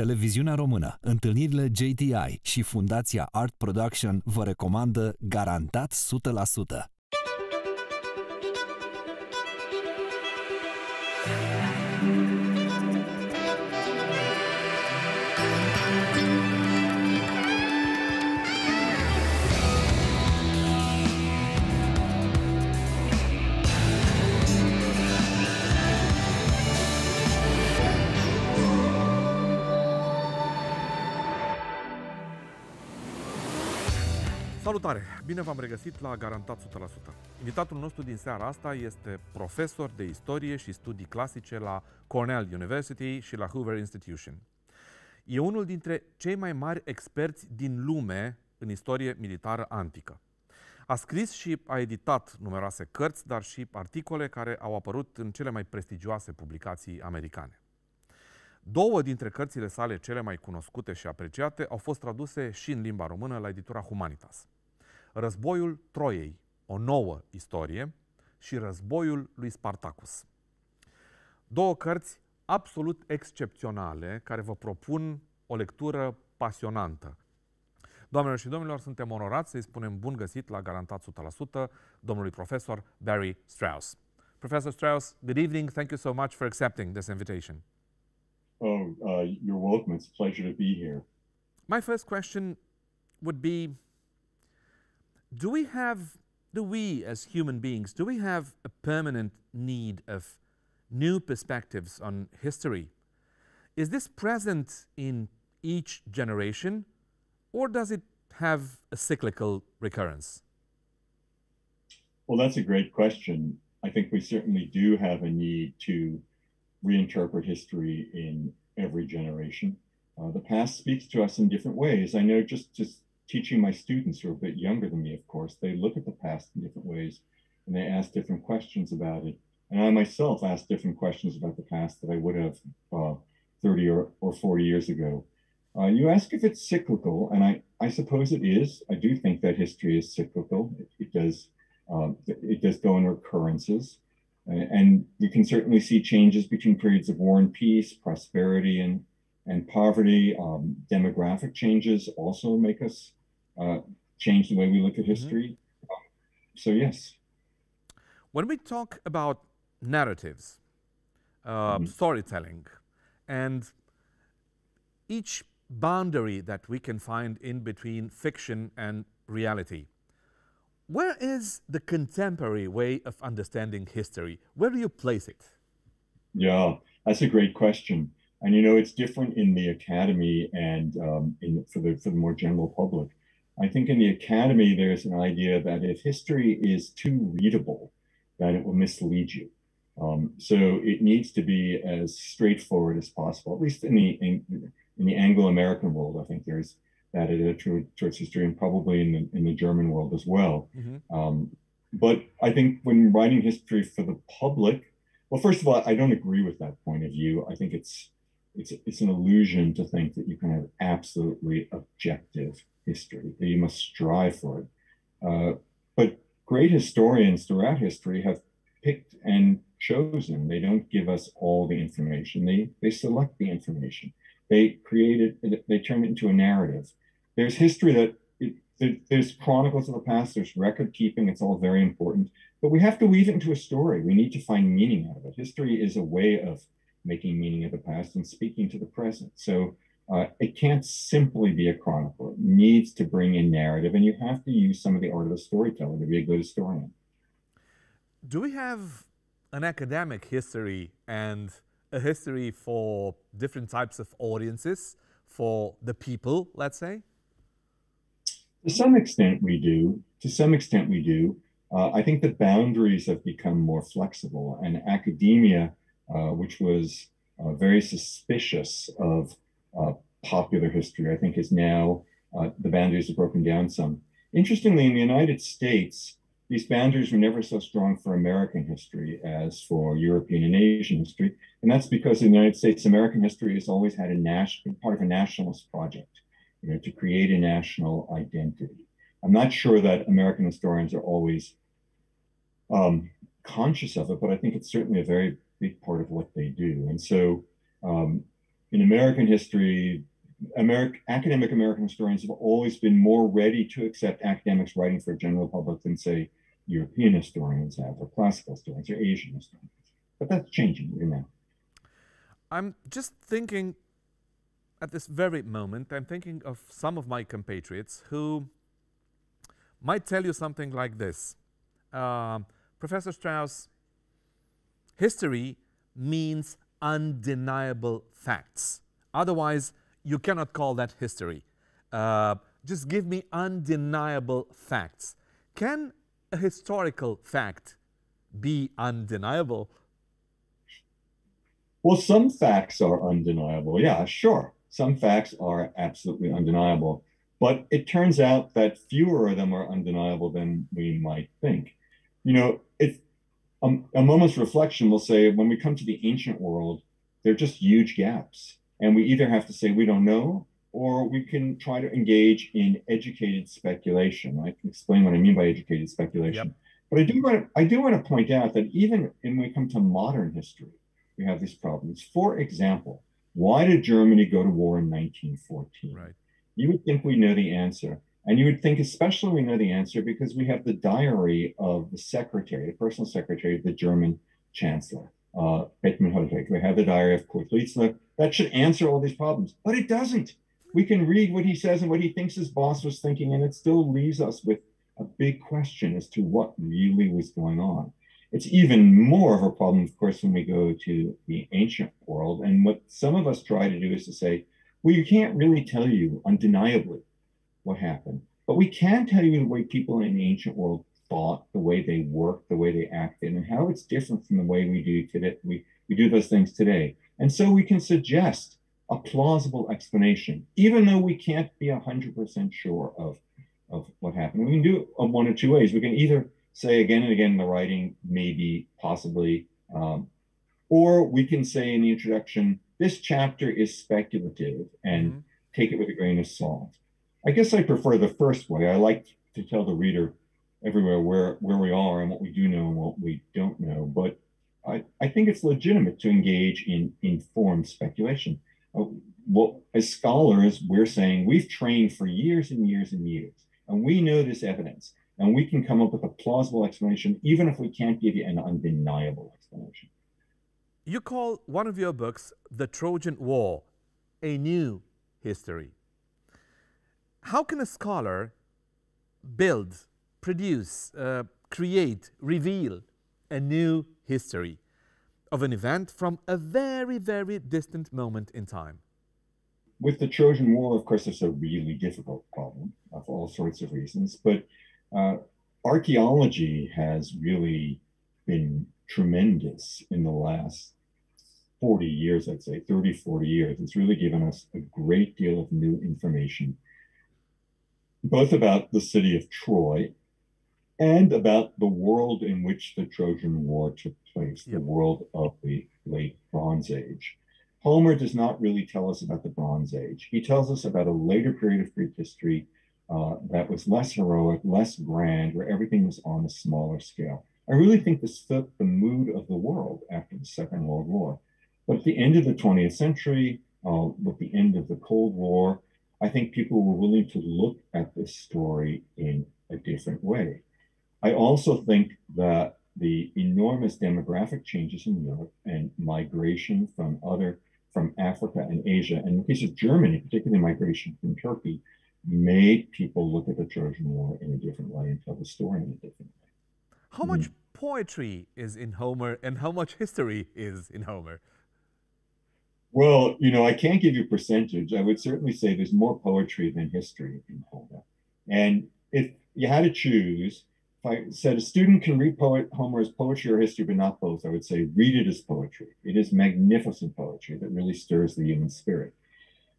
Televiziunea Română, întâlnirile JTI și Fundația Art Production vă recomandă garantat 100%. Salutare! Bine v-am regăsit la Garantat 100%. Invitatul nostru din seara asta este profesor de istorie și studii clasice la Cornell University și la Hoover Institution. E unul dintre cei mai mari experți din lume în istorie militară antică. A scris și a editat numeroase cărți, dar și articole care au apărut în cele mai prestigioase publicații americane. Două dintre cărțile sale cele mai cunoscute și apreciate au fost traduse și în limba română la editura Humanitas. Războiul Troiei, o nouă istorie, și Războiul lui Spartacus. Două cărți absolut excepționale care vă propun o lectură pasionantă. Doamnelor și domnilor, suntem onorați să-i spunem bun găsit la Garantat 100% domnului profesor Barry Strauss. Professor Strauss, good evening. Thank you so much for accepting this invitation. Oh, uh, you're welcome. It's a pleasure to be here. My first question would be do we have, do we as human beings, do we have a permanent need of new perspectives on history? Is this present in each generation or does it have a cyclical recurrence? Well, that's a great question. I think we certainly do have a need to reinterpret history in every generation. Uh, the past speaks to us in different ways. I know just, just teaching my students who are a bit younger than me, of course, they look at the past in different ways and they ask different questions about it. And I myself ask different questions about the past that I would have uh, 30 or, or 40 years ago. Uh, you ask if it's cyclical, and I, I suppose it is. I do think that history is cyclical. It, it does uh, it does go in recurrences, and you can certainly see changes between periods of war and peace, prosperity and and poverty. Um, demographic changes also make us uh, change the way we look at mm-hmm. history. Mm-hmm. so, yes. When we talk about narratives, uh, mm-hmm. storytelling, and each boundary that we can find in between fiction and reality, where is the contemporary way of understanding history? Where do you place it? Yeah, that's a great question. And you know, it's different in the academy and um, in, for the for the more general public. I think in the academy, there's an idea that if history is too readable, that it will mislead you. Um, so it needs to be as straightforward as possible, at least in the in, in the Anglo-American world. I think there's that attitude towards history, and probably in the in the German world as well. Mm-hmm. Um, but I think when writing history for the public, well, first of all, I don't agree with that point of view. I think it's it's it's an illusion to think that you can have absolutely objective history, that you must strive for it. Uh, but great historians throughout history have picked and chosen. They don't give us all the information. They they select the information. They create it. They turn it into a narrative. There's history that it, there's chronicles of the past. There's record keeping. It's all very important. But we have to weave it into a story. We need to find meaning out of it. History is a way of making meaning of the past and speaking to the present. So uh, it can't simply be a chronicle. It needs to bring in narrative, and you have to use some of the art of the storyteller to be a good historian. Do we have an academic history and a history for different types of audiences, for the people, let's say? To some extent, we do. To some extent, we do. Uh, I think the boundaries have become more flexible, and academia, uh, which was uh, very suspicious of uh, popular history, I think, is now uh, the boundaries have broken down some. Interestingly, in the United States, these boundaries were never so strong for American history as for European and Asian history. And that's because in the United States, American history has always had a national part of a nationalist project, you know, to create a national identity. I'm not sure that American historians are always um, conscious of it, but I think it's certainly a very big part of what they do. And so um, in American history, American, academic American historians have always been more ready to accept academics writing for a general public than, say, European historians have, or classical historians, or Asian historians. But that's changing right now. I'm just thinking at this very moment, I'm thinking of some of my compatriots who might tell you something like this uh, Professor Strauss, history means undeniable facts. Otherwise, you cannot call that history. Uh, just give me undeniable facts. Can a historical fact be undeniable? Well, some facts are undeniable. Yeah, sure. Some facts are absolutely undeniable. But it turns out that fewer of them are undeniable than we might think. You know, um, a moment's reflection will say when we come to the ancient world, there are just huge gaps. And we either have to say we don't know, or we can try to engage in educated speculation. I can explain what I mean by educated speculation. Yep. But I do want to I do want to point out that even when we come to modern history, we have these problems. For example, why did Germany go to war in 1914? Right. You would think we know the answer. And you would think, especially, we know the answer because we have the diary of the secretary, the personal secretary of the German chancellor, uh, Hollweg. We have the diary of Kurt. That should answer all these problems, but it doesn't. We can read what he says and what he thinks his boss was thinking, and it still leaves us with a big question as to what really was going on. It's even more of a problem, of course, when we go to the ancient world. And what some of us try to do is to say, well, you can't really tell you undeniably what happened, but we can tell you the way people in the ancient world thought, the way they worked, the way they acted, and how it's different from the way we do today. We, we do those things today. And so we can suggest a plausible explanation, even though we can't be 100% sure of, of what happened. We can do it one of two ways. We can either say again and again in the writing, maybe, possibly, um, or we can say in the introduction, this chapter is speculative and mm-hmm. take it with a grain of salt. I guess I prefer the first way. I like to tell the reader everywhere where, where we are and what we do know and what we don't know. But I, I think it's legitimate to engage in informed speculation. Uh, well, as scholars, we're saying we've trained for years and years and years, and we know this evidence and we can come up with a plausible explanation, even if we can't give you an undeniable explanation. You call one of your books, The Trojan War, a new history. How can a scholar build, produce, uh, create, reveal a new history of an event from a very, very distant moment in time? With the Trojan War, of course, it's a really difficult problem for all sorts of reasons, but uh, archaeology has really been tremendous in the last 40 years, I'd say 30, 40 years. It's really given us a great deal of new information, both about the city of Troy and about the world in which the Trojan War took place, yep. the world of the late Bronze Age. Homer does not really tell us about the Bronze Age. He tells us about a later period of Greek history uh, that was less heroic, less grand, where everything was on a smaller scale. I really think this fit the mood of the world after the Second World War. But at the end of the 20th century, uh, with the end of the Cold War, I think people were willing to look at this story in a different way. I also think that the enormous demographic changes in Europe and migration from other from Africa and Asia, and in the case of Germany, particularly migration from Turkey, made people look at the Trojan War in a different way and tell the story in a different way. How much mm. poetry is in Homer and how much history is in Homer? Well, you know, I can't give you percentage. I would certainly say there's more poetry than history in Homer. And if you had to choose, if I said a student can read poet, Homer as poetry or history, but not both, I would say read it as poetry. It is magnificent poetry that really stirs the human spirit.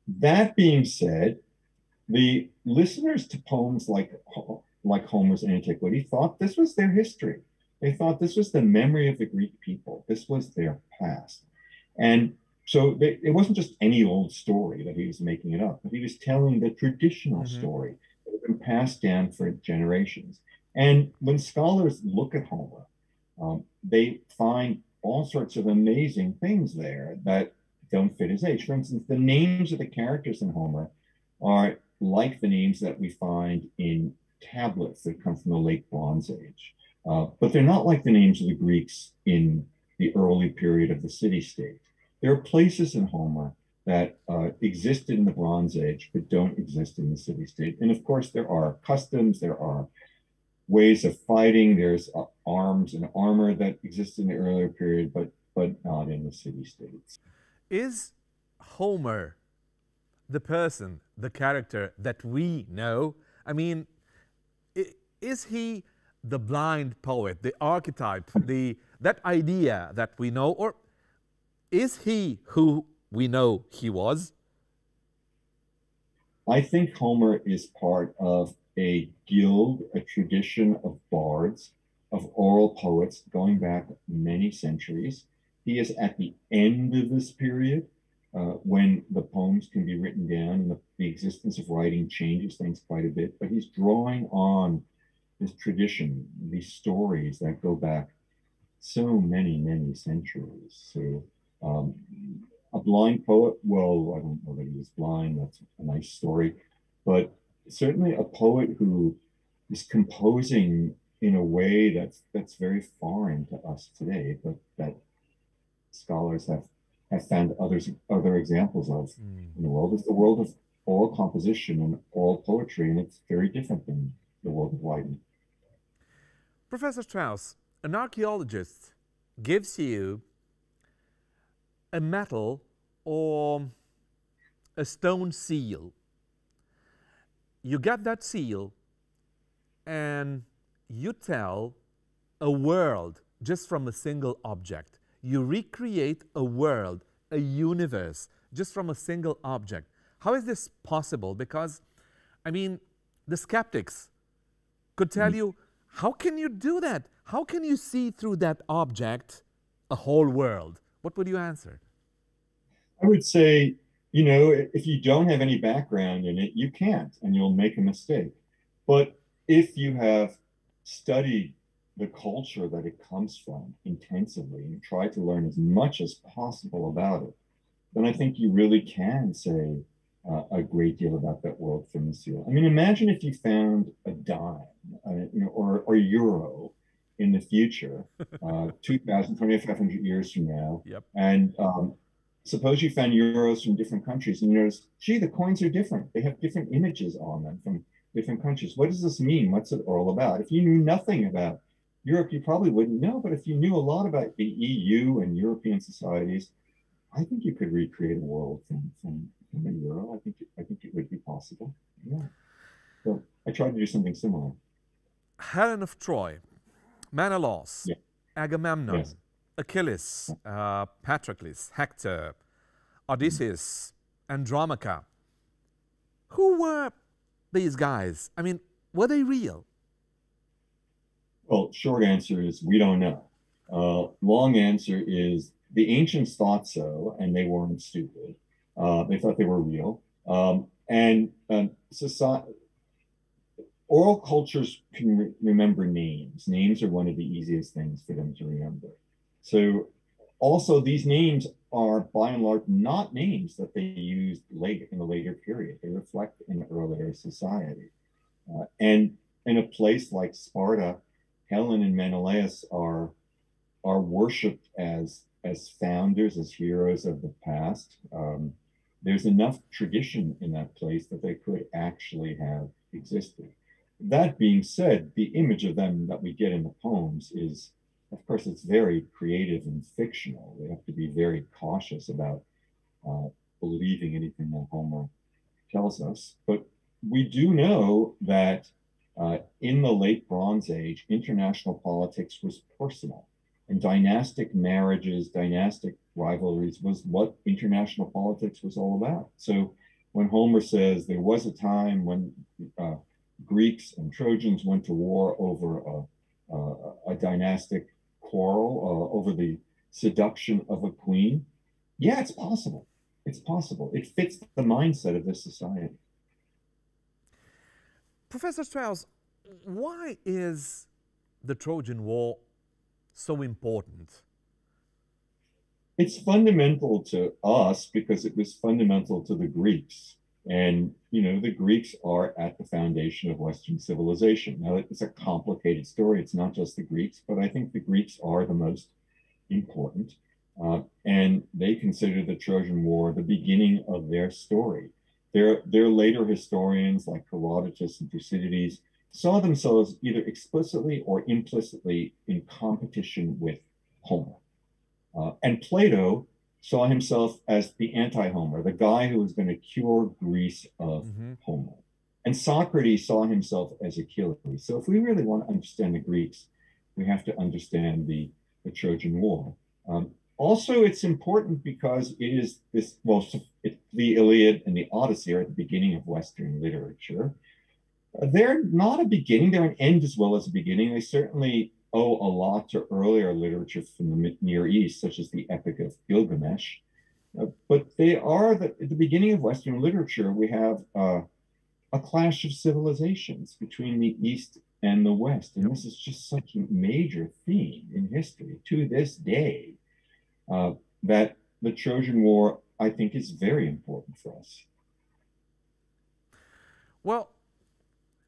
That being said, the listeners to poems like like Homer's Antiquity thought this was their history. They thought this was the memory of the Greek people. This was their past. And so they, it wasn't just any old story that he was making it up, but he was telling the traditional mm-hmm. story that had been passed down for generations. And when scholars look at Homer, um, they find all sorts of amazing things there that don't fit his age. For instance, the names of the characters in Homer are like the names that we find in tablets that come from the late Bronze Age. Uh, but they're not like the names of the Greeks in the early period of the city state. There are places in Homer that uh, existed in the Bronze Age but don't exist in the city state. And of course, there are customs, there are ways of fighting, there's uh, arms and armor that exist in the earlier period, but but not in the city states. Is Homer the person, the character that we know? I mean, is he the blind poet, the archetype, the that idea that we know, or is he who we know he was? I think Homer is part of a guild, a tradition of bards, of oral poets going back many centuries. He is at the end of this period uh, when the poems can be written down and the, the existence of writing changes things quite a bit, but he's drawing on this tradition, these stories that go back so many, many centuries. So um, a blind poet, well, I don't know that he was blind, that's a nice story, but certainly a poet who is composing in a way that's that's very foreign to us today, but that scholars have have found others other examples of mm. in the world is the world of oral composition and oral poetry, and it's very different than the world of writing. Professor Strauss, an archaeologist gives you a metal or a stone seal. You get that seal and you tell a world just from a single object. You recreate a world, a universe, just from a single object. How is this possible? Because, I mean, the skeptics could tell mm. you how can you do that? How can you see through that object a whole world? What would you answer? I would say, you know, if you don't have any background in it, you can't and you'll make a mistake. But if you have studied the culture that it comes from intensively and try to learn as much as possible about it, then I think you really can say uh, a great deal about that world from the seal. I mean, imagine if you found a dime, uh, you know, or, or euro in the future, uh, 2,000, 2,500 years from now. Yep. And um, suppose you found euros from different countries and you notice, gee, the coins are different. They have different images on them from different countries. What does this mean? What's it all about? If you knew nothing about Europe, you probably wouldn't know. But if you knew a lot about the EU and European societies, I think you could recreate a world from, from, from a euro. I think I think it would be possible. Yeah. So I tried to do something similar. Helen of Troy, Menelaus, yeah. Agamemnon, yes. Achilles, uh, Patroclus, Hector, Odysseus, Andromache. Who were these guys? I mean, were they real? Well, short answer is we don't know. Uh, long answer is the ancients thought so, and they weren't stupid. Uh, they thought they were real. Um, and um, society, oral cultures can re- remember names. Names are one of the easiest things for them to remember. So, also, these names are by and large not names that they used late in the later period. They reflect an earlier society. Uh, and in a place like Sparta, Helen and Menelaus are are worshipped as as founders, as heroes of the past. Um, there's enough tradition in that place that they could actually have existed. That being said, the image of them that we get in the poems is, of course, it's very creative and fictional. We have to be very cautious about uh, believing anything that Homer tells us. But we do know that uh, in the late Bronze Age, international politics was personal. And dynastic marriages, dynastic rivalries was what international politics was all about. So when Homer says there was a time when uh, Greeks and Trojans went to war over a, a, a dynastic quarrel, uh, over the seduction of a queen, yeah, it's possible. It's possible. It fits the mindset of this society. Professor Strauss, why is the Trojan War so important? it's fundamental to us because it was fundamental to the Greeks. And, you know, the Greeks are at the foundation of Western civilization. Now, it's a complicated story. It's not just the Greeks, but I think the Greeks are the most important. Uh, and they consider the Trojan War the beginning of their story. Their, their later historians, like Herodotus and Thucydides, saw themselves either explicitly or implicitly in competition with Homer. Uh, and Plato saw himself as the anti Homer, the guy who was going to cure Greece of mm-hmm. Homer. And Socrates saw himself as Achilles. So if we really want to understand the Greeks, we have to understand the, the Trojan War. Um, also, it's important because it is this, well, it, the Iliad and the Odyssey are at the beginning of Western literature. They're not a beginning, they're an end as well as a beginning. They certainly owe a lot to earlier literature from the Near East, such as the Epic of Gilgamesh. Uh, but they are the, at the beginning of Western literature. We have uh, a clash of civilizations between the East and the West, and this is just such a major theme in history to this day uh, that the Trojan War, I think, is very important for us. Well,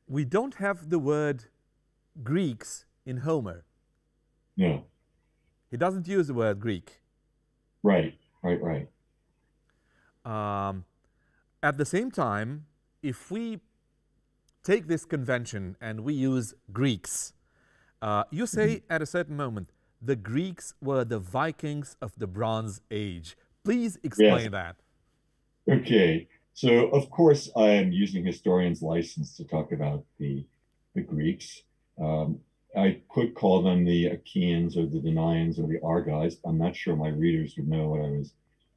we don't have the word Greeks in Homer. No. He doesn't use the word Greek. Right, right, right. Um, at the same time, if we take this convention and we use Greeks, uh, you say mm -hmm. at a certain moment, the Greeks were the Vikings of the Bronze Age. Please explain yes. that. Okay. So, of course, I am using historian's license to talk about the, the Greeks. Um, I could call them the Achaeans or the Danaians or the Argives. I'm not sure my readers would know what I was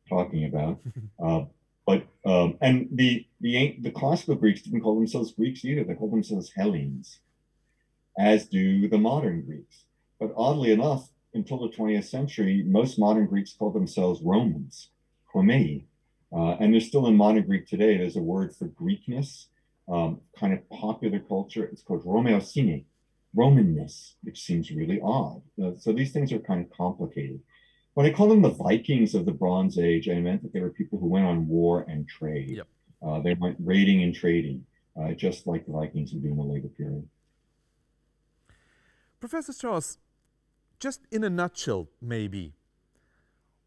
talking about. Uh, but um, and the the the classical Greeks didn't call themselves Greeks either. They called themselves Hellenes, as do the modern Greeks. But oddly enough, until the 20th century, most modern Greeks called themselves Romans, Romioi. Uh, and there's still in modern Greek today, there's a word for Greekness, um, kind of popular culture. It's called Romiosyne, Romanness, which seems really odd. Uh, so these things are kind of complicated. When I call them the Vikings of the Bronze Age, I meant that they were people who went on war and trade. Yep. Uh, they went raiding and trading, uh, just like the Vikings would do in the later period. Professor Strauss, just in a nutshell, maybe,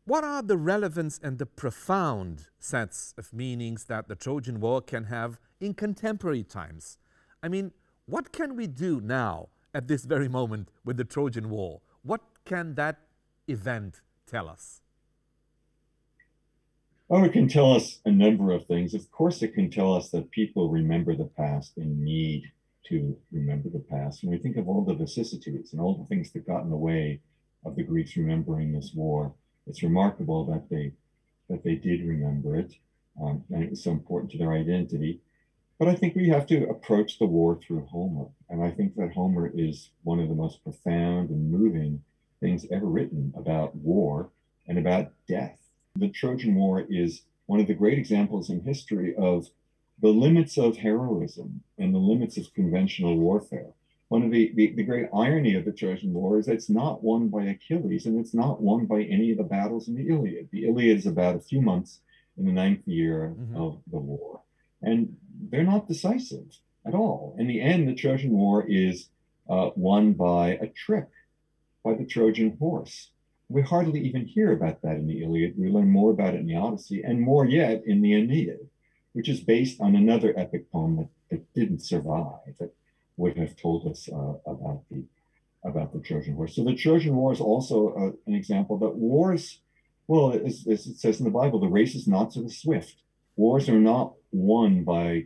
what are the relevance and the profound sets of meanings that the Trojan War can have in contemporary times? I mean, what can we do now at this very moment with the Trojan War? What can that event tell us? Well, it can tell us a number of things. Of course, it can tell us that people remember the past and need to remember the past. When we think of all the vicissitudes and all the things that got in the way of the Greeks remembering this war, it's remarkable that they that they did remember it, um, and it was so important to their identity. But I think we have to approach the war through Homer. And I think that Homer is one of the most profound and moving things ever written about war and about death. The Trojan War is one of the great examples in history of the limits of heroism and the limits of conventional warfare. One of the, the, the, great irony of the Trojan War is that it's not won by Achilles and it's not won by any of the battles in the Iliad. The Iliad is about a few months in the ninth year mm-hmm. of the war. And they're not decisive at all. In the end, the Trojan War is uh, won by a trick, by the Trojan horse. We hardly even hear about that in the Iliad. We learn more about it in the Odyssey, and more yet in the Aeneid, which is based on another epic poem that, that didn't survive, that would have told us uh, about the about the Trojan horse. So the Trojan War is also uh, an example that wars, well, as, as it says in the Bible, the race is not to the swift. Wars are not won by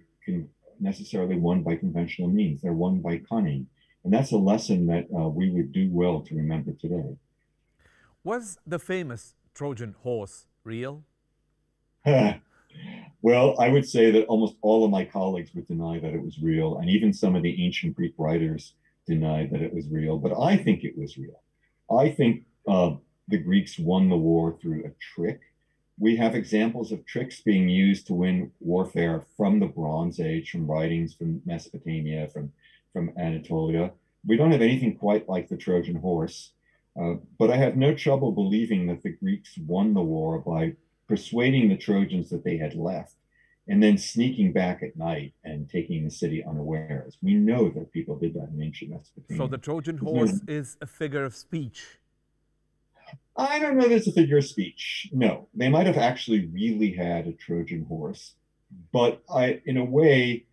necessarily won by conventional means. They're won by cunning. And that's a lesson that uh, we would do well to remember today. Was the famous Trojan horse real? well, I would say that almost all of my colleagues would deny that it was real. And even some of the ancient Greek writers denied that it was real. But I think it was real. I think uh, the Greeks won the war through a trick we have examples of tricks being used to win warfare from the Bronze Age, from writings from Mesopotamia, from, from Anatolia. We don't have anything quite like the Trojan horse. Uh, but I have no trouble believing that the Greeks won the war by persuading the Trojans that they had left and then sneaking back at night and taking the city unawares. We know that people did that in ancient Mesopotamia. So the Trojan horse is a figure of speech. I don't know if it's a figure of speech. No, they might have actually really had a Trojan horse, but I, in a way,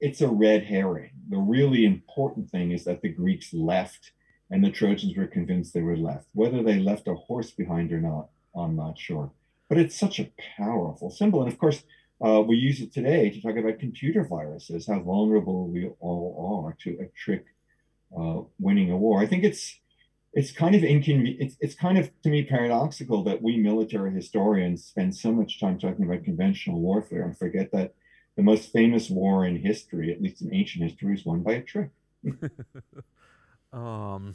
it's a red herring. The really important thing is that the Greeks left and the Trojans were convinced they were left. Whether they left a horse behind or not, I'm not sure. But it's such a powerful symbol. And of course, uh, we use it today to talk about computer viruses, how vulnerable we all are to a trick uh, winning a war. I think it's it's kind of inconvenient. It's, it's kind of to me paradoxical that we military historians spend so much time talking about conventional warfare and forget that the most famous war in history, at least in ancient history, was won by a trick. um,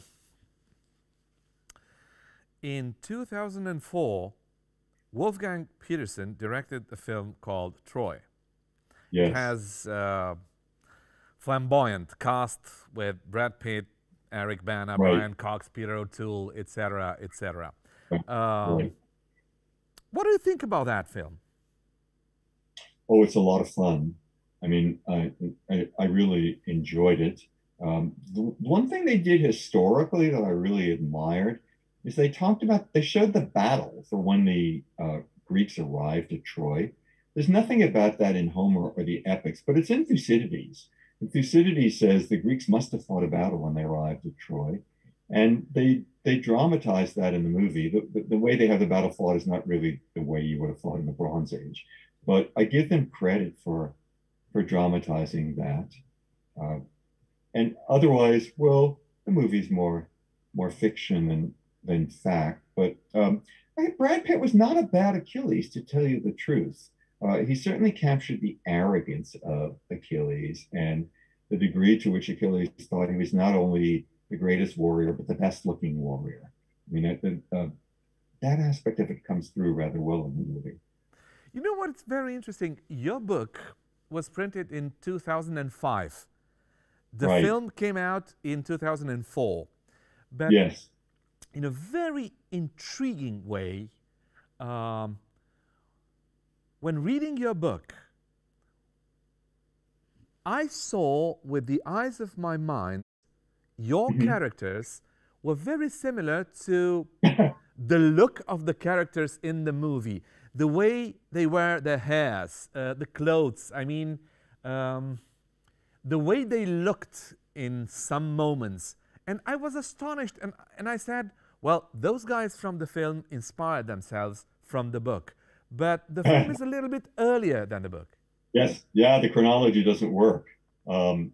in 2004, Wolfgang Petersen directed a film called Troy. Yes. It has uh, flamboyant cast with Brad Pitt, Eric Bana, right. Brian Cox, Peter O'Toole, etc., etc. Um. What do you think about that film? Oh, it's a lot of fun. I mean, I I, I really enjoyed it. Um, the one thing they did historically that I really admired is they talked about they showed the battle for when the uh, Greeks arrived at Troy. There's nothing about that in Homer or the epics, but it's in Thucydides. And Thucydides says the Greeks must have fought a battle when they arrived at Troy, and they they dramatize that in the movie. The, the, the way they have the battle fought is not really the way you would have fought in the Bronze Age, but I give them credit for for dramatizing that. Uh, and otherwise, well, the movie's more more fiction than than fact. But um, Brad Pitt was not a bad Achilles, to tell you the truth. Uh, he certainly captured the arrogance of Achilles and the degree to which Achilles thought he was not only the greatest warrior, but the best looking warrior. I mean, uh, that aspect of it comes through rather well in the movie. You know what's very interesting? Your book was printed in 2005. The right. film came out in 2004. But yes in a very intriguing way, um, when reading your book, I saw with the eyes of my mind your mm-hmm. characters were very similar to the look of the characters in the movie, the way they wear their hairs, uh, the clothes. I mean, um, the way they looked in some moments. And I was astonished, and, and I said, well, those guys from the film inspired themselves from the book, but the film is a little bit earlier than the book. Yes, yeah, the chronology doesn't work. Um,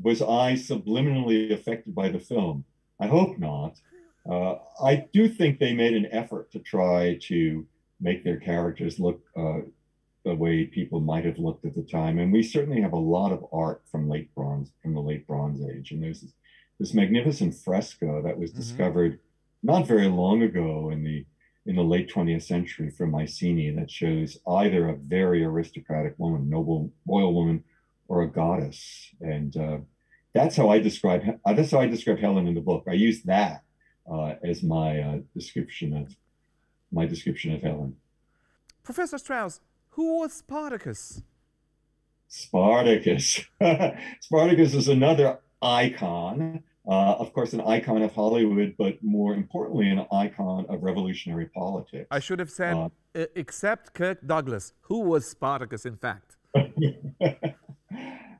was I subliminally affected by the film? I hope not. Uh, I do think they made an effort to try to make their characters look uh, the way people might have looked at the time, and we certainly have a lot of art from late bronze, from the late Bronze Age, and there's this, this magnificent fresco that was mm-hmm. discovered not very long ago in the in the late 20th century from Mycenae that shows either a very aristocratic woman, noble royal woman, or a goddess, and uh, that's how I describe uh, that's how I describe Helen in the book. I use that uh, as my uh, description of my description of Helen. Professor Strauss, who was Spartacus? Spartacus. Spartacus is another icon uh, of course, an icon of Hollywood, but more importantly, an icon of revolutionary politics. I should have said, uh, except Kirk Douglas, who was Spartacus, in fact.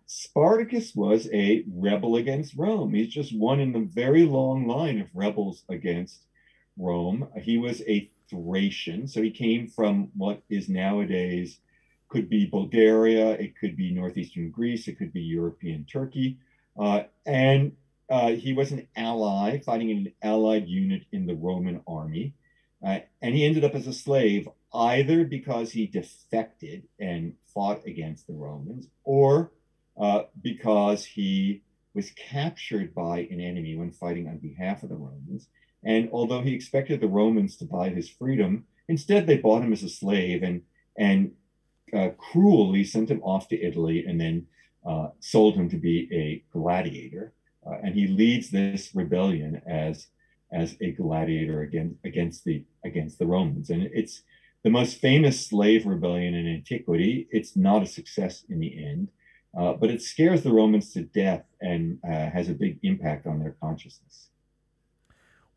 Spartacus was a rebel against Rome. He's just one in the very long line of rebels against Rome. He was a Thracian, so he came from what is nowadays could be Bulgaria, it could be northeastern Greece, it could be European Turkey. Uh, and uh, he was an ally, fighting in an allied unit in the Roman army. Uh, and he ended up as a slave either because he defected and fought against the Romans or uh, because he was captured by an enemy when fighting on behalf of the Romans. And although he expected the Romans to buy his freedom, instead they bought him as a slave and and uh, cruelly sent him off to Italy and then uh, sold him to be a gladiator. Uh, and he leads this rebellion as as a gladiator against against the against the Romans. And it's the most famous slave rebellion in antiquity. It's not a success in the end, uh, but it scares the Romans to death and uh, has a big impact on their consciousness.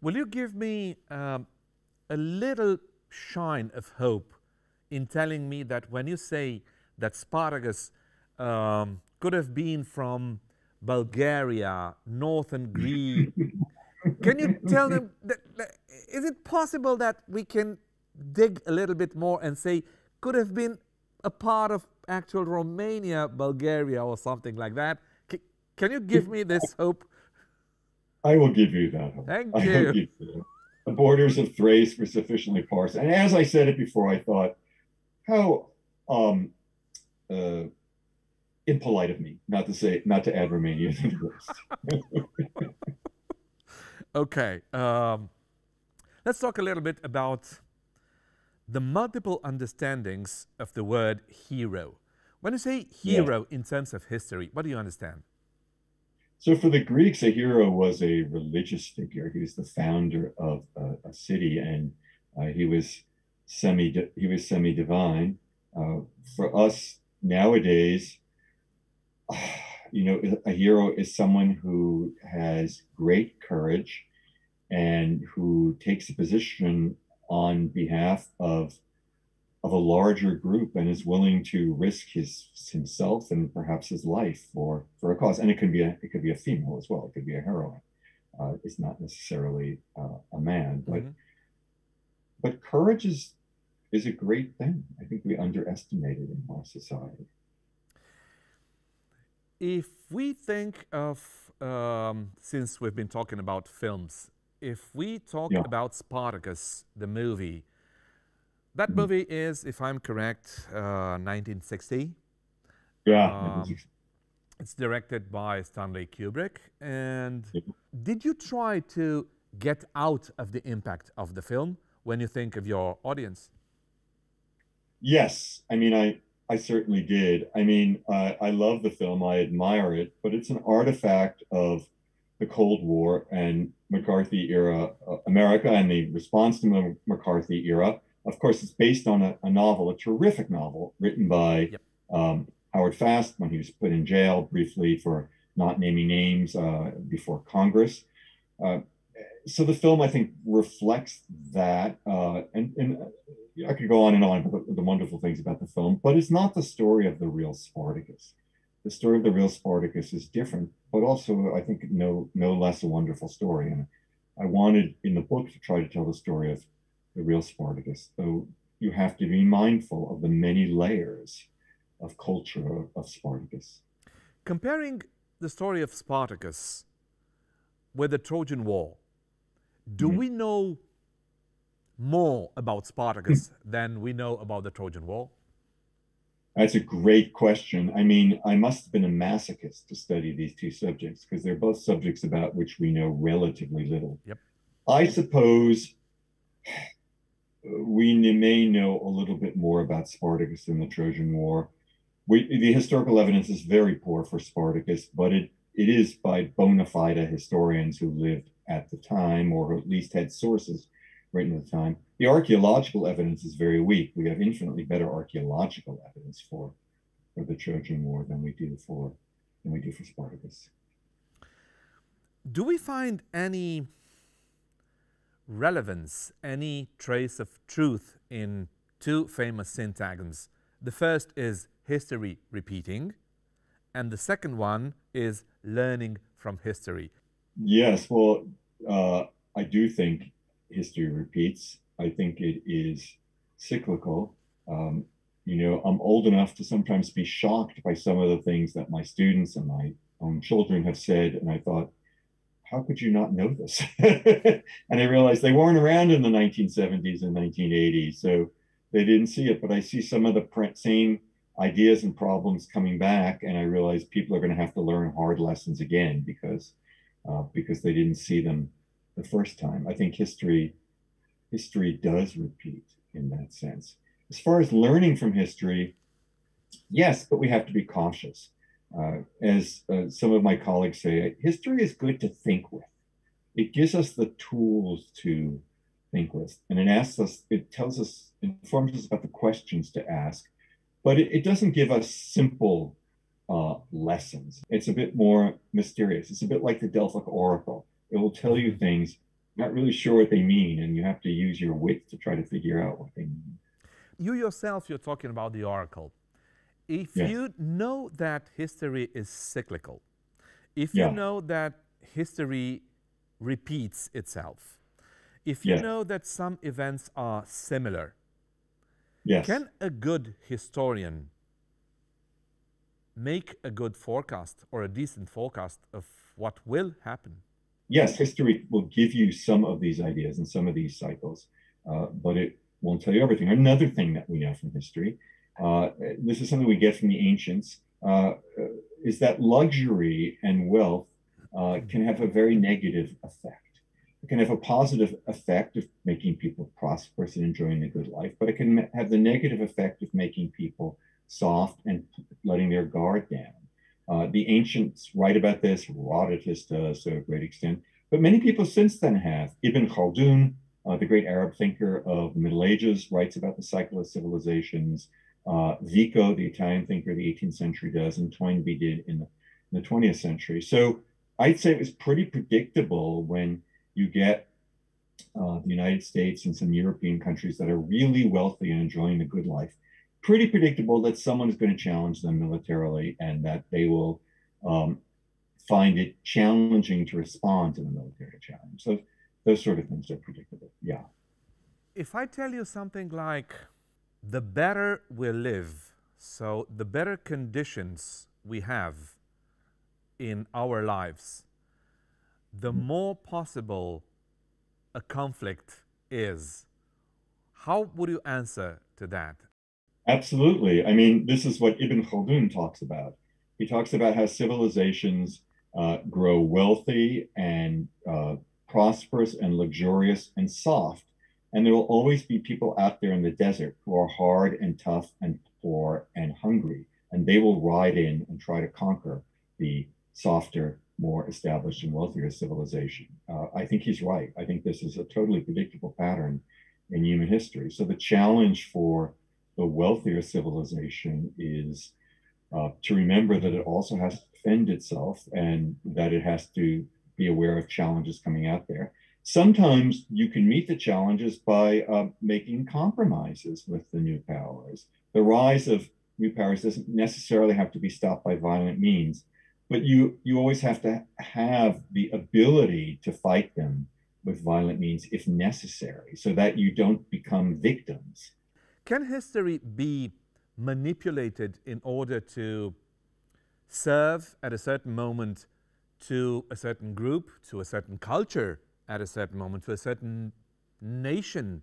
Will you give me um, a little shine of hope in telling me that when you say that Spartacus um, could have been from Bulgaria, northern Greece, can you tell them that, that, is it possible that we can dig a little bit more and say could have been a part of actual Romania, Bulgaria, or something like that? C can you give me this hope? I will give you that hope. Thank you. you the borders of Thrace were sufficiently parsed. And as I said it before, I thought, how um, uh, impolite of me not to say, not to add Romania to the list. okay. Um, let's talk a little bit about the multiple understandings of the word hero. When you say hero yeah. in terms of history, what do you understand? So for the Greeks, a hero was a religious figure. He was the founder of a, a city, and uh, he was semi he was semi divine. Uh, for us nowadays, you know, a hero is someone who has great courage and who takes a position on behalf of of a larger group and is willing to risk his himself and perhaps his life for for a cause. And it could be a it could be a female as well. It could be a heroine. Uh, it's not necessarily uh, a man, but mm-hmm. but courage is is a great thing. I think we underestimate it in our society. If we think of um, since we've been talking about films, if we talk yeah. about Spartacus, the movie, that mm-hmm. movie is, if I'm correct, uh, 1960. Yeah. Um, it's directed by Stanley Kubrick. And did you try to get out of the impact of the film when you think of your audience? Yes. I mean, I, I certainly did. I mean, uh, I love the film, I admire it, but it's an artifact of the Cold War and McCarthy era uh, America and the response to the McCarthy era of course, it's based on a, a novel, a terrific novel written by yep. um, Howard Fast when he was put in jail briefly for not naming names uh, before Congress. Uh, so the film, I think, reflects that. Uh, and, and I could go on and on about the, wonderful things about the film, but it's not the story of the real Spartacus. The story of the real Spartacus is different, but also, I think, no, no less a wonderful story. And I wanted in the book to try to tell the story of the real Spartacus. So you have to be mindful of the many layers of culture of Spartacus. Comparing the story of Spartacus with the Trojan War, do mm-hmm. we know more about Spartacus hmm. than we know about the Trojan War? That's a great question. I mean, I must have been a masochist to study these two subjects because they're both subjects about which we know relatively little. Yep. I suppose we may know a little bit more about Spartacus than the Trojan War. We, the historical evidence is very poor for Spartacus, but it, it is by bona fide historians who lived at the time or at least had sources written at the time. The archaeological evidence is very weak. We have infinitely better archaeological evidence for, for the Trojan War than we do for than we do for Spartacus. Do we find any relevance, any trace of truth in two famous syntagms. The first is history repeating, and the second one is learning from history. Yes, well, uh, I do think history repeats. I think it is cyclical. Um, you know, I'm old enough to sometimes be shocked by some of the things that my students and my own children have said, and I thought, how could you not know this? and I realized they weren't around in the 1970s and 1980s, so they didn't see it. But I see some of the same ideas and problems coming back, and I realize people are going to have to learn hard lessons again because uh, because they didn't see them the first time. I think history history does repeat in that sense. As far as learning from history, yes, but we have to be cautious. Uh, as uh, some of my colleagues say, history is good to think with. it gives us the tools to think with. And it asks us, it tells us, informs us about the questions to ask, but it, it doesn't give us simple uh, lessons. It's a bit more mysterious. It's a bit like the Delphic Oracle. It will tell you things, not really sure what they mean, and you have to use your wit to try to figure out what they mean. You yourself, you're talking about the Oracle. If Yes. you know that history is cyclical, if Yeah. you know that history repeats itself, if you Yeah. know that some events are similar, Yes. can a good historian make a good forecast or a decent forecast of what will happen? Yes, history will give you some of these ideas and some of these cycles, uh, but it won't tell you everything. Another thing that we know from history, uh, this is something we get from the ancients, uh, is that luxury and wealth uh, can have a very negative effect. It can have a positive effect of making people prosperous and enjoying a good life, but it can have the negative effect of making people soft and letting their guard down. Uh, the ancients write about this, Herodotus does to a great extent, but many people since then have. Ibn Khaldun, uh, the great Arab thinker of the Middle Ages, writes about the cycle of civilizations. Uh, Vico, the Italian thinker of the 18th century, does, and Toynbee did in the, in the 20th century. So I'd say it was pretty predictable when you get uh, the United States and some European countries that are really wealthy and enjoying a good life pretty predictable that someone is going to challenge them militarily and that they will um, find it challenging to respond to the military challenge. So those sort of things are predictable. Yeah. If I tell you something like, the better we live, so the better conditions we have in our lives, the more possible a conflict is. How would you answer to that? Absolutely. I mean, this is what Ibn Khaldun talks about. He talks about how civilizations uh, grow wealthy and uh, prosperous and luxurious and soft. And there will always be people out there in the desert who are hard and tough and poor and hungry. And they will ride in and try to conquer the softer, more established and wealthier civilization. Uh, I think he's right. I think this is a totally predictable pattern in human history. So the challenge for the wealthier civilization is uh, to remember that it also has to defend itself and that it has to be aware of challenges coming out there. Sometimes you can meet the challenges by uh, making compromises with the new powers. The rise of new powers doesn't necessarily have to be stopped by violent means, but you you always have to have the ability to fight them with violent means if necessary, so that you don't become victims. Can history be manipulated in order to serve at a certain moment to a certain group, to a certain culture at a certain moment, to a certain nation?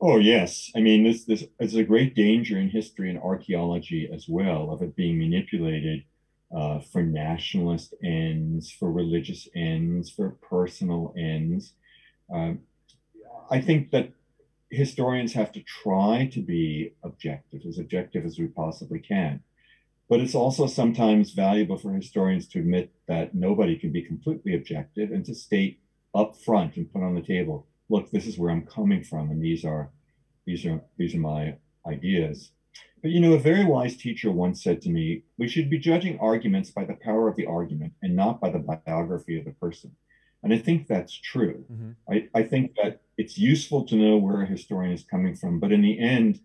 Oh yes, I mean this this is a great danger in history and archaeology as well of it being manipulated uh, for nationalist ends, for religious ends, for personal ends. Um, I think that historians have to try to be objective, as objective as we possibly can. But it's also sometimes valuable for historians to admit that nobody can be completely objective and to state up front and put on the table, look, this is where I'm coming from, and these are these are these are my ideas. But you know, a very wise teacher once said to me, we should be judging arguments by the power of the argument and not by the biography of the person. And I think that's true. Mhm. I, I think that it's useful to know where a historian is coming from, but in the end,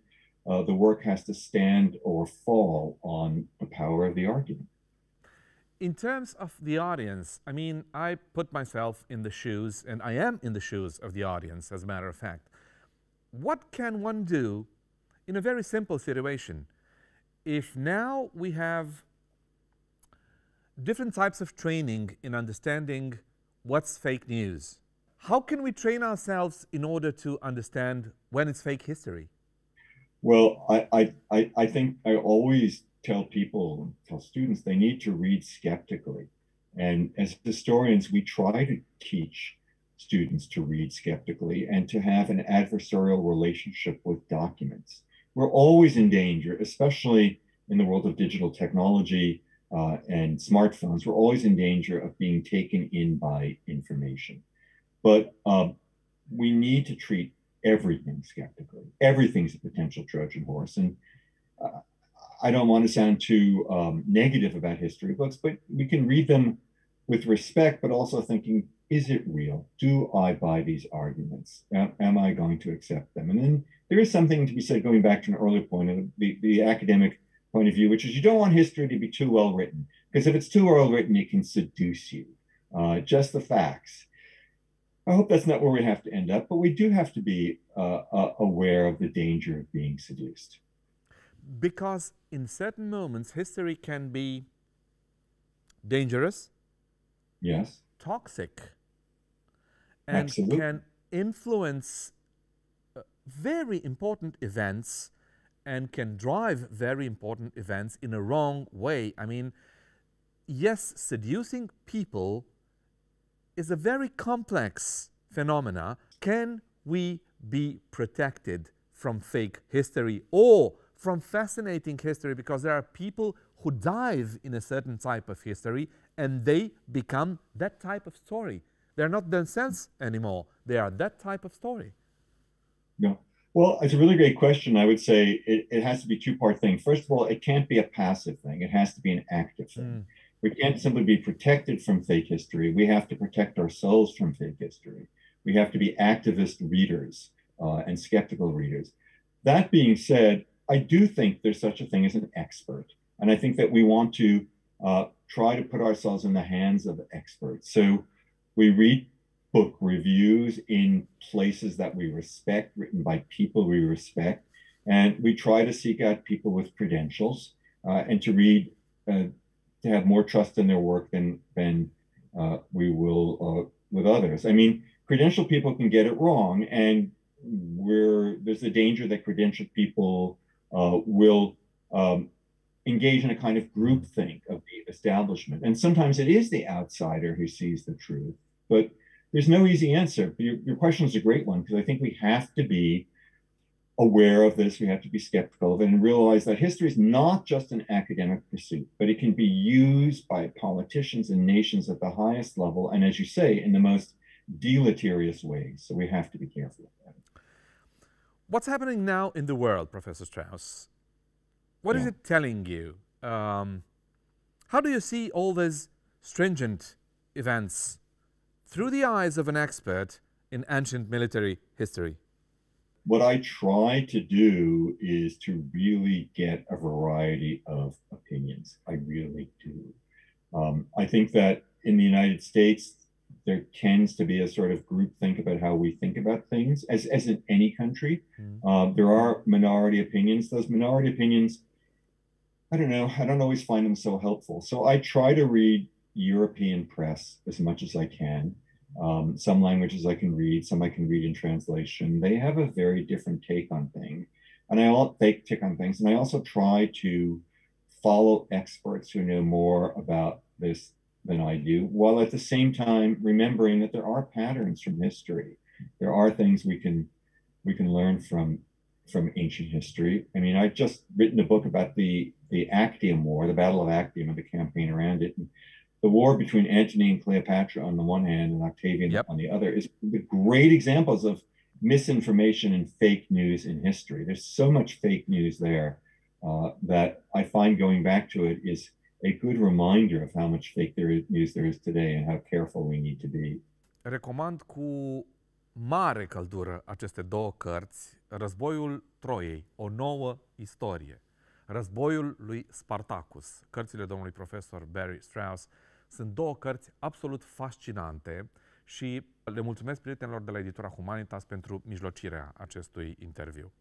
uh, the work has to stand or fall on the power of the argument. In terms of the audience, I mean, I put myself in the shoes, and I am in the shoes of the audience, as a matter of fact. What can one do in a very simple situation if now we have different types of training in understanding what's fake news? How can we train ourselves in order to understand when it's fake history? Well, I, I, I, think I always tell people, tell students, they need to read skeptically. And as historians, we try to teach students to read skeptically and to have an adversarial relationship with documents. We're always in danger, especially in the world of digital technology, uh, and smartphones, we're always in danger of being taken in by information. But um, we need to treat everything skeptically. Everything's a potential Trojan horse. And uh, I don't want to sound too um, negative about history books, but we can read them with respect, but also thinking, is it real? Do I buy these arguments? Am, am I going to accept them? And then there is something to be said, going back to an earlier point, the, the academic point of view, which is you don't want history to be too well written, because if it's too well written, it can seduce you. Uh, just the facts. I hope that's not where we have to end up, but we do have to be uh, uh, aware of the danger of being seduced. Because in certain moments, history can be dangerous, yes, toxic, and Absolutely. can influence uh, very important events and can drive very important events in a wrong way. I mean, yes, seducing people is a very complex phenomena. Can we be protected from fake history or from fascinating history because there are people who dive in a certain type of history and they become that type of story. They're not themselves anymore. They are that type of story. No. Well, it's a really great question. I would say it, it has to be two part thing. First of all, it can't be a passive thing. It has to be an active thing. Mm. We can't simply be protected from fake history. We have to protect ourselves from fake history. We have to be activist readers uh, and skeptical readers. That being said, I do think there's such a thing as an expert. And I think that we want to uh, try to put ourselves in the hands of experts. So we read book reviews in places that we respect, written by people we respect. And we try to seek out people with credentials uh, and to read uh, to have more trust in their work than than uh, we will uh, with others. I mean, credentialed people can get it wrong, and we're there's a danger that credentialed people uh, will um, engage in a kind of groupthink of the establishment, and sometimes it is the outsider who sees the truth. But there's no easy answer. Your, your question is a great one because I think we have to be aware of this. We have to be skeptical of it and realize that history is not just an academic pursuit, but it can be used by politicians and nations at the highest level. And as you say, in the most deleterious ways. So we have to be careful of that. What's happening now in the world, Professor Strauss? What yeah. is it telling you? Um, how do you see all these stringent events through the eyes of an expert in ancient military history? what I try to do is to really get a variety of opinions. I really do. Um, I think that in the United States, there tends to be a sort of group think about how we think about things, as, as in any country. Mm. Uh, there are minority opinions. Those minority opinions, I don't know, I don't always find them so helpful. So I try to read European press as much as I can. Um, some languages I can read, some I can read in translation. They have a very different take on things, and I all take take on things. And I also try to follow experts who know more about this than I do, while at the same time remembering that there are patterns from history. There are things we can we can learn from from ancient history. I mean, I've just written a book about the the Actium War, the Battle of Actium, and the campaign around it. And the war between Antony and Cleopatra on the one hand and Octavian yep. on the other is the great examples of misinformation and fake news in history. There's so much fake news there uh, that I find going back to it is a good reminder of how much fake there is, news there is today and how careful we need to be. Recomand cu mare căldură aceste două cărți, Războiul Troiei, o nouă istorie, Războiul lui Spartacus, cărțile domnului profesor Barry Strauss, Sunt două cărți absolut fascinante și le mulțumesc prietenilor de la editura Humanitas pentru mijlocirea acestui interviu.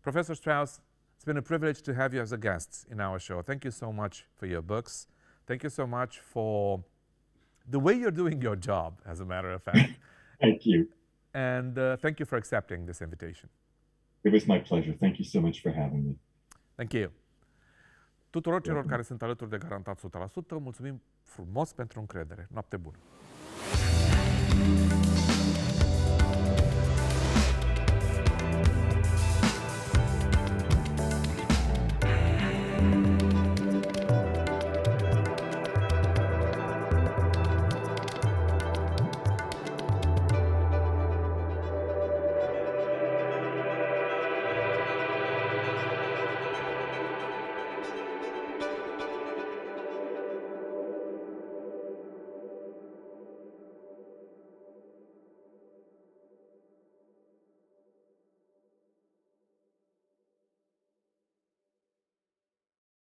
Professor Strauss, it's been a privilege to have you as a guest in our show. Thank you so much for your books. Thank you so much for the way you're doing your job, as a matter of fact. thank you. And uh, thank you for accepting this invitation. It was my pleasure. Thank you so much for having me. Thank you. Tuturor celor care sunt alături de Garantat 100%, mulțumim frumos pentru încredere. Noapte bună!